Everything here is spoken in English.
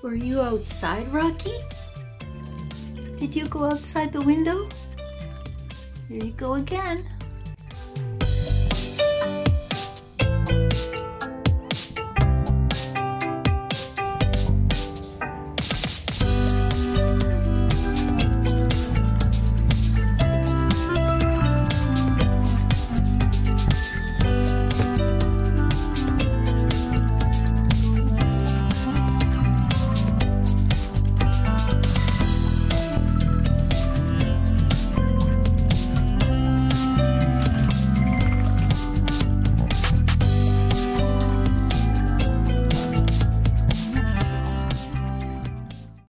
Were you outside, Rocky? Did you go outside the window? Here you go again.